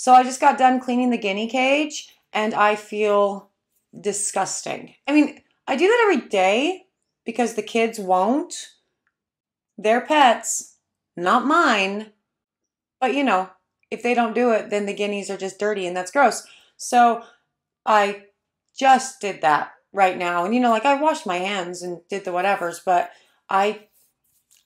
So I just got done cleaning the guinea cage and I feel disgusting. I mean, I do that every day because the kids won't. They're pets, not mine. But you know, if they don't do it, then the guineas are just dirty and that's gross. So I just did that right now. And you know, like I washed my hands and did the whatevers, but I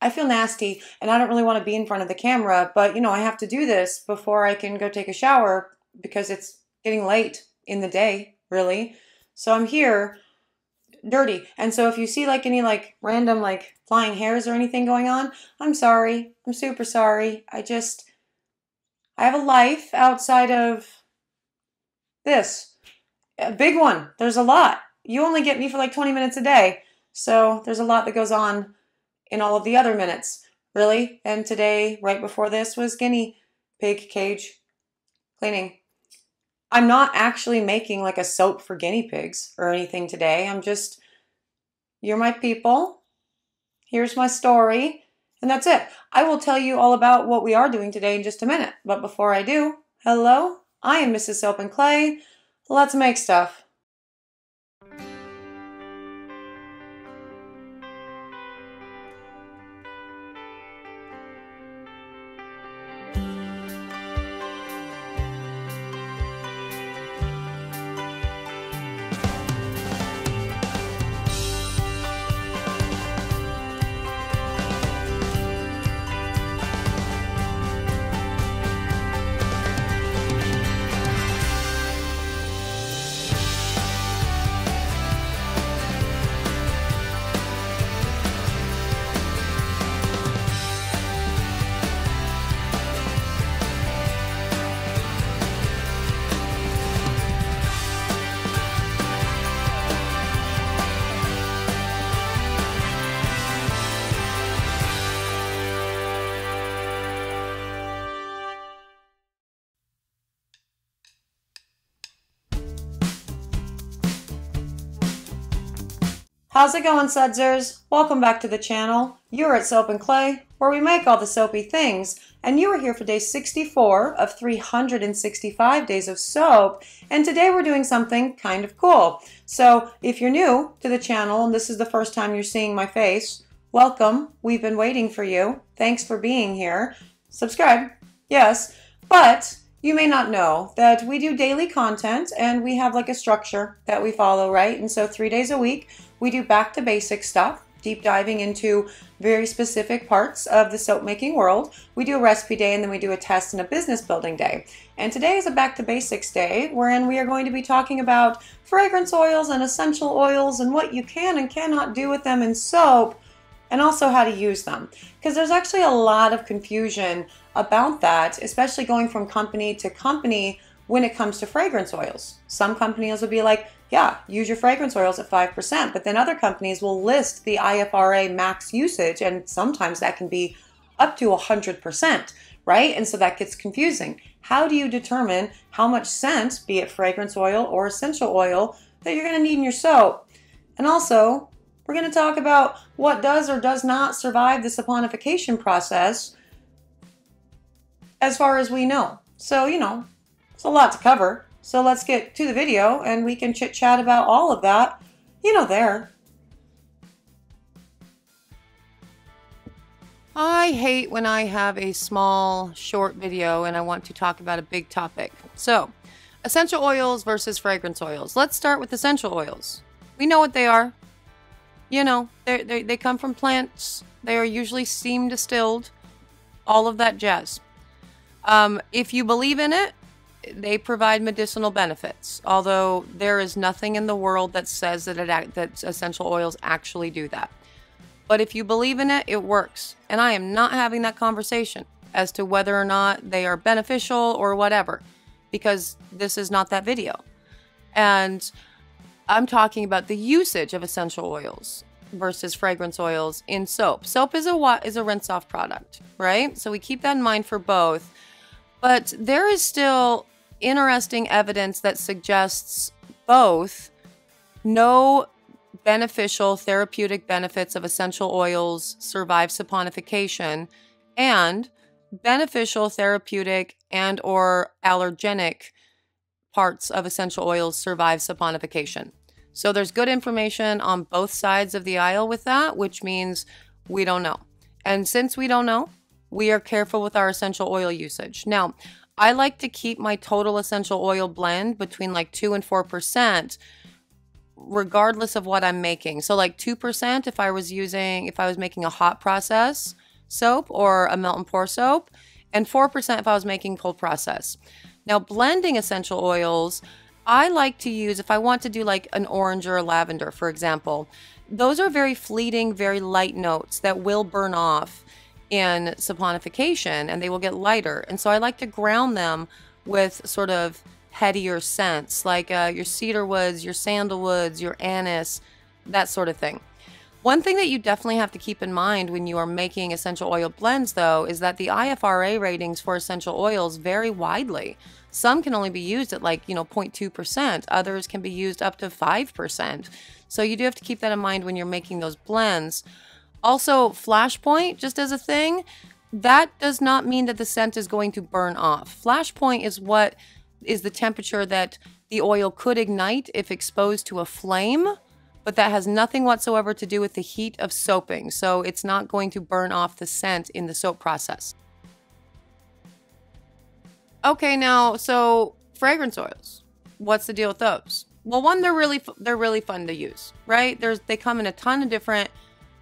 I feel nasty and I don't really want to be in front of the camera, but you know, I have to do this before I can go take a shower because it's getting late in the day, really. So I'm here dirty. And so if you see like any like random like flying hairs or anything going on, I'm sorry. I'm super sorry. I just I have a life outside of this. A big one. There's a lot. You only get me for like 20 minutes a day. So there's a lot that goes on in all of the other minutes, really. And today, right before this, was guinea pig cage cleaning. I'm not actually making like a soap for guinea pigs or anything today. I'm just, you're my people. Here's my story. And that's it. I will tell you all about what we are doing today in just a minute. But before I do, hello, I am Mrs. Soap and Clay. Let's make stuff. How's it going, Sudzers? Welcome back to the channel. You're at Soap and Clay, where we make all the soapy things. And you are here for day 64 of 365 days of soap. And today we're doing something kind of cool. So if you're new to the channel and this is the first time you're seeing my face, welcome. We've been waiting for you. Thanks for being here. Subscribe, yes. But you may not know that we do daily content and we have like a structure that we follow, right? And so three days a week, we do back to basic stuff, deep diving into very specific parts of the soap making world. We do a recipe day and then we do a test and a business building day. And today is a back to basics day wherein we are going to be talking about fragrance oils and essential oils and what you can and cannot do with them in soap and also how to use them. Because there's actually a lot of confusion about that, especially going from company to company when it comes to fragrance oils. Some companies will be like, yeah, use your fragrance oils at 5%, but then other companies will list the IFRA max usage, and sometimes that can be up to 100%, right? And so that gets confusing. How do you determine how much scent, be it fragrance oil or essential oil, that you're going to need in your soap? And also, we're going to talk about what does or does not survive the saponification process as far as we know. So, you know, it's a lot to cover. So let's get to the video and we can chit chat about all of that, you know, there. I hate when I have a small, short video and I want to talk about a big topic. So, essential oils versus fragrance oils. Let's start with essential oils. We know what they are. You know, they they come from plants. They are usually steam distilled. All of that jazz. Um, if you believe in it, they provide medicinal benefits, although there is nothing in the world that says that it that essential oils actually do that. But if you believe in it, it works. And I am not having that conversation as to whether or not they are beneficial or whatever, because this is not that video. And I'm talking about the usage of essential oils versus fragrance oils in soap. Soap is a is a rinse off product, right? So we keep that in mind for both. But there is still interesting evidence that suggests both no beneficial therapeutic benefits of essential oils survive saponification and beneficial, therapeutic, and or allergenic parts of essential oils survive saponification. So there's good information on both sides of the aisle with that, which means we don't know. And since we don't know, we are careful with our essential oil usage. Now, I like to keep my total essential oil blend between like 2 and 4% regardless of what I'm making. So like 2% if I was using if I was making a hot process soap or a melt and pour soap and 4% if I was making cold process. Now blending essential oils, I like to use if I want to do like an orange or a lavender for example. Those are very fleeting, very light notes that will burn off in saponification and they will get lighter. And so I like to ground them with sort of headier scents like uh, your cedar woods, your sandalwoods, your anise, that sort of thing. One thing that you definitely have to keep in mind when you are making essential oil blends, though, is that the IFRA ratings for essential oils vary widely. Some can only be used at like, you know, 0.2%, others can be used up to 5%. So you do have to keep that in mind when you're making those blends. Also, flashpoint, just as a thing, that does not mean that the scent is going to burn off. Flashpoint is what is the temperature that the oil could ignite if exposed to a flame, but that has nothing whatsoever to do with the heat of soaping. So it's not going to burn off the scent in the soap process. Okay, now, so fragrance oils. What's the deal with those? Well, one, they're really they're really fun to use, right? There's they come in a ton of different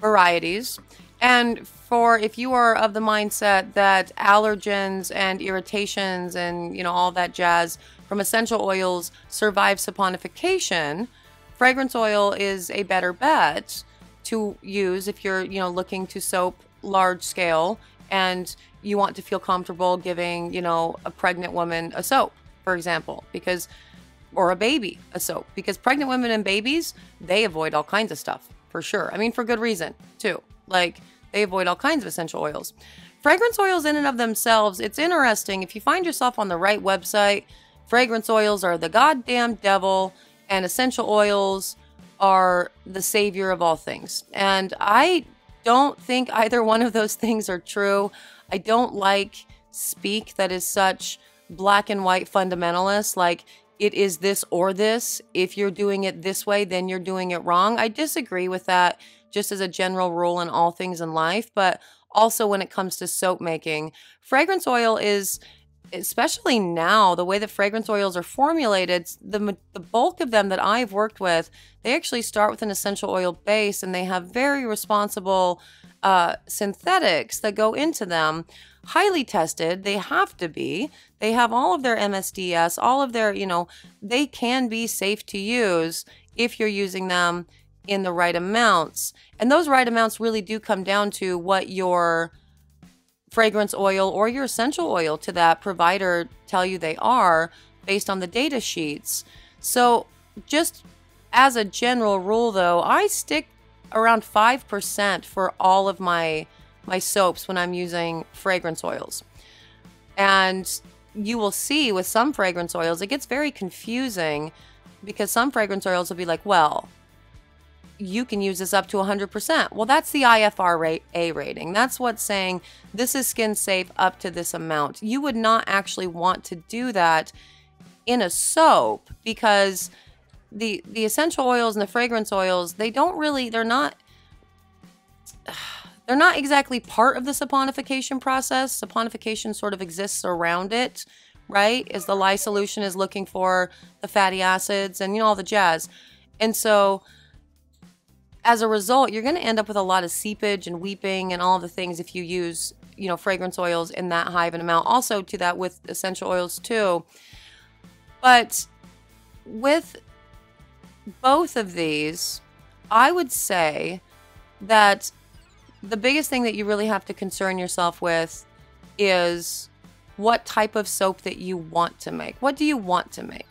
varieties. And for if you are of the mindset that allergens and irritations and you know all that jazz from essential oils survive saponification, fragrance oil is a better bet to use if you're you know looking to soap large scale and you want to feel comfortable giving you know a pregnant woman a soap, for example, because or a baby a soap because pregnant women and babies they avoid all kinds of stuff for sure. I mean, for good reason, too. Like, they avoid all kinds of essential oils. Fragrance oils, in and of themselves, it's interesting. If you find yourself on the right website, fragrance oils are the goddamn devil, and essential oils are the savior of all things. And I don't think either one of those things are true. I don't like speak that is such black and white fundamentalist. Like, it is this or this. If you're doing it this way, then you're doing it wrong. I disagree with that just as a general rule in all things in life, but also when it comes to soap making. Fragrance oil is especially now the way that fragrance oils are formulated the the bulk of them that I've worked with they actually start with an essential oil base and they have very responsible uh, synthetics that go into them highly tested. They have to be. They have all of their MSDS, all of their, you know, they can be safe to use if you're using them in the right amounts. And those right amounts really do come down to what your fragrance oil or your essential oil to that provider tell you they are based on the data sheets. So, just as a general rule though, I stick around 5% for all of my my soaps when I'm using fragrance oils. And you will see with some fragrance oils, it gets very confusing because some fragrance oils will be like, well, you can use this up to 100%. Well, that's the IFRA rating. That's what's saying this is skin safe up to this amount. You would not actually want to do that in a soap because the the essential oils and the fragrance oils, they don't really they're not they're not exactly part of the saponification process. Saponification sort of exists around it, right? As the lye solution is looking for the fatty acids and you know all the jazz. And so as a result, you're going to end up with a lot of seepage and weeping and all the things if you use, you know, fragrance oils in that high of an amount. Also to that with essential oils too. But with both of these, I would say that the biggest thing that you really have to concern yourself with is what type of soap that you want to make. What do you want to make?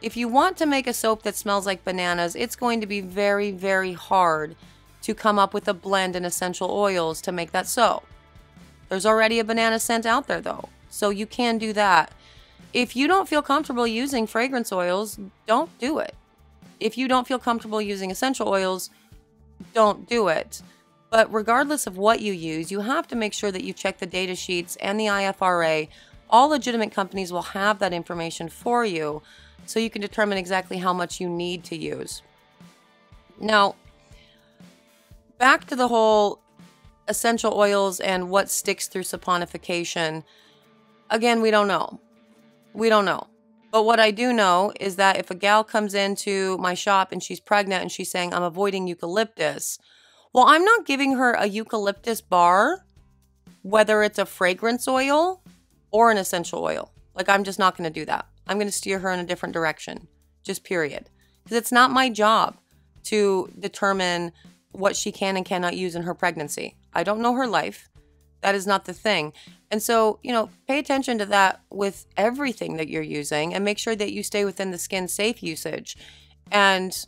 If you want to make a soap that smells like bananas, it's going to be very, very hard to come up with a blend in essential oils to make that soap. There's already a banana scent out there though, so you can do that. If you don't feel comfortable using fragrance oils, don't do it. If you don't feel comfortable using essential oils, don't do it But regardless of what you use, you have to make sure that you check the data sheets and the IFRA. All legitimate companies will have that information for you so you can determine exactly how much you need to use. Now, back to the whole essential oils and what sticks through saponification. Again, we don't know. We don't know. But what I do know is that if a gal comes into my shop and she's pregnant and she's saying, I'm avoiding eucalyptus, well, I'm not giving her a eucalyptus bar, whether it's a fragrance oil or an essential oil. Like, I'm just not going to do that. I'm going to steer her in a different direction, just period. Because it's not my job to determine what she can and cannot use in her pregnancy. I don't know her life. That is not the thing. And so, you know, pay attention to that with everything that you're using and make sure that you stay within the skin safe usage. And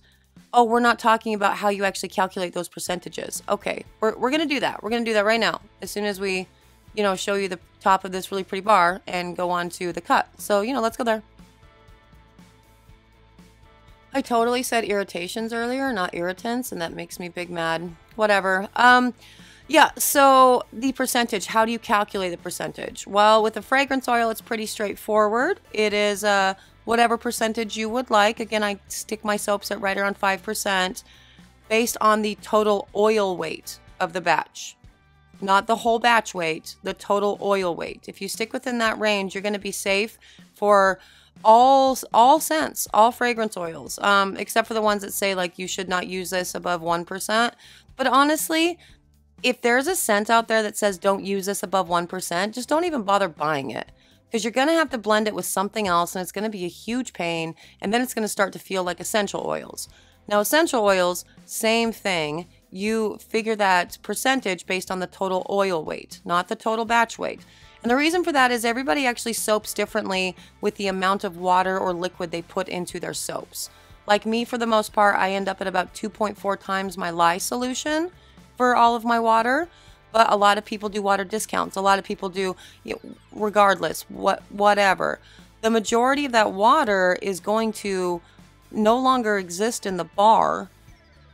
oh, we're not talking about how you actually calculate those percentages. Okay, we're, we're going to do that. We're going to do that right now. As soon as we, you know, show you the top of this really pretty bar and go on to the cut. So, you know, let's go there. I totally said irritations earlier, not irritants, and that makes me big mad. Whatever. Um, yeah, so the percentage, how do you calculate the percentage? Well, with a fragrance oil, it's pretty straightforward. It is uh, whatever percentage you would like. Again, I stick my soaps at right around 5% based on the total oil weight of the batch. Not the whole batch weight, the total oil weight. If you stick within that range, you're going to be safe for all all scents, all fragrance oils, um, except for the ones that say like you should not use this above one percent. But honestly, if there's a scent out there that says don't use this above one percent, just don't even bother buying it because you're going to have to blend it with something else, and it's going to be a huge pain, and then it's going to start to feel like essential oils. Now, essential oils, same thing. You figure that percentage based on the total oil weight, not the total batch weight. And the reason for that is everybody actually soaps differently with the amount of water or liquid they put into their soaps. Like me, for the most part, I end up at about 2.4 times my lye solution for all of my water. But a lot of people do water discounts. A lot of people do, you know, regardless, what whatever. The majority of that water is going to no longer exist in the bar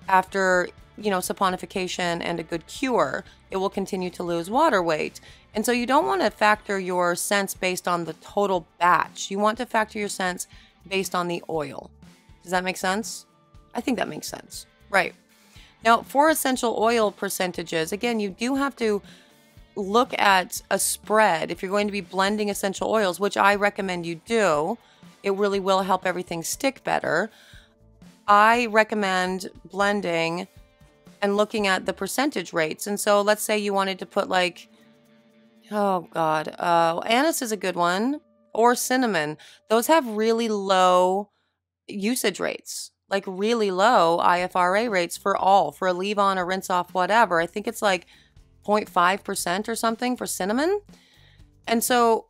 after you know saponification and a good cure. It will continue to lose water weight. And so you don't want to factor your scents based on the total batch. You want to factor your scents based on the oil. Does that make sense? I think that makes sense. Right. Now, for essential oil percentages, again, you do have to look at a spread if you're going to be blending essential oils, which I recommend you do. It really will help everything stick better. I recommend blending and looking at the percentage rates. And so let's say you wanted to put like Oh God, uh, anise is a good one, or cinnamon. Those have really low usage rates, like really low IFRA rates for all, for a leave on, a rinse off, whatever. I think it's like 0.5% or something for cinnamon. And so,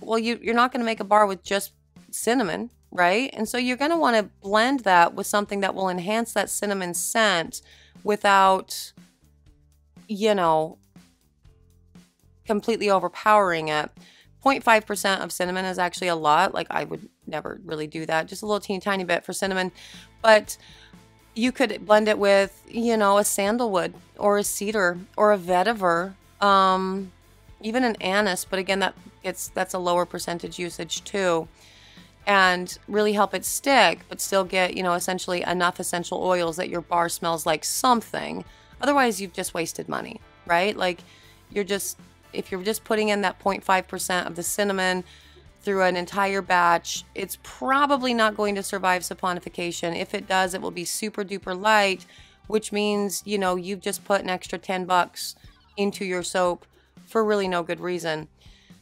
well, you, you're not going to make a bar with just cinnamon, right? And so you're going to want to blend that with something that will enhance that cinnamon scent without, you know, completely overpowering it. 0.5% of cinnamon is actually a lot. Like I would never really do that. Just a little teeny tiny bit for cinnamon. But you could blend it with, you know, a sandalwood or a cedar or a vetiver, um, even an anise. But again, that gets that's a lower percentage usage too, and really help it stick, but still get you know essentially enough essential oils that your bar smells like something. Otherwise, you've just wasted money, right? Like you're just if you're just putting in that 0.5% of the cinnamon through an entire batch, it's probably not going to survive saponification. If it does, it will be super duper light, which means, you know, you've just put an extra 10 bucks into your soap for really no good reason.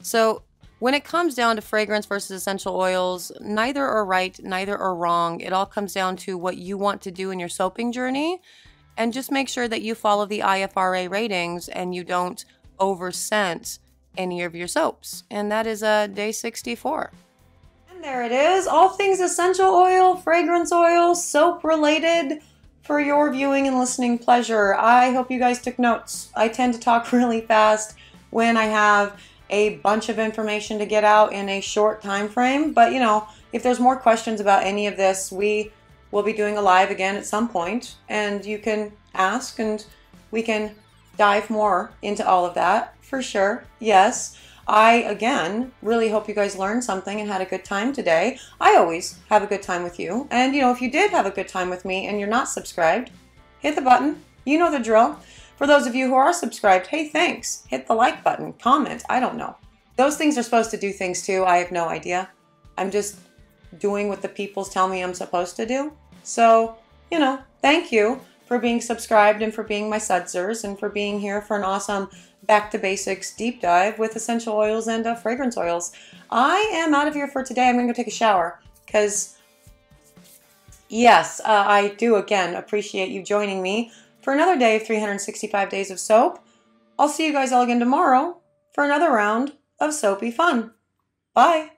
So, when it comes down to fragrance versus essential oils, neither are right, neither are wrong. It all comes down to what you want to do in your soaping journey. And just make sure that you follow the IFRA ratings and you don't overscent any of your soaps. And that is uh, day 64. And there it is. All things essential oil, fragrance oil, soap related for your viewing and listening pleasure. I hope you guys took notes. I tend to talk really fast when I have a bunch of information to get out in a short time frame. But you know, if there's more questions about any of this, we will be doing a live again at some point and you can ask and we can dive more into all of that for sure. Yes. I, again, really hope you guys learned something and had a good time today. I always have a good time with you. And, you know, if you did have a good time with me and you're not subscribed, hit the button. You know the drill. For those of you who are subscribed, hey, thanks. Hit the like button, comment. I don't know. Those things are supposed to do things too. I have no idea. I'm just doing what the peoples tell me I'm supposed to do. So, you know, thank you for being subscribed and for being my sudsers and for being here for an awesome back to basics deep dive with essential oils and uh, fragrance oils. I am out of here for today. I'm going to go take a shower because, yes, uh, I do again appreciate you joining me for another day of 365 days of soap. I'll see you guys all again tomorrow for another round of soapy fun. Bye.